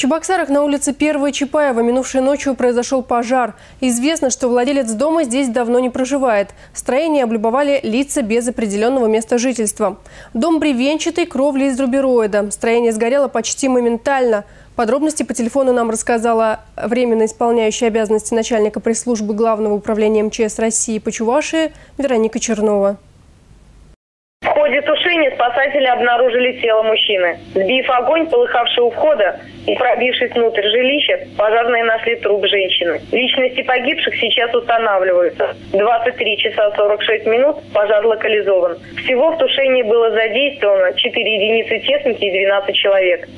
Чебоксарах на улице 1 Чапаева минувшей ночью произошел пожар. Известно, что владелец дома здесь давно не проживает. Строение облюбовали лица без определенного места жительства. Дом бревенчатый, кровли из рубероида. Строение сгорело почти моментально. Подробности по телефону нам рассказала временно исполняющая обязанности начальника пресс-службы Главного управления МЧС России по Чувашии Вероника Чернова. Ходе тушения спасатели обнаружили тело мужчины. Сбив огонь, полыхавший у входа и пробившись внутрь жилища, пожарные нашли труп женщины. Личности погибших сейчас устанавливаются. 23 часа 46 минут пожар локализован. Всего в тушении было задействовано 4 единицы техники и 12 человек.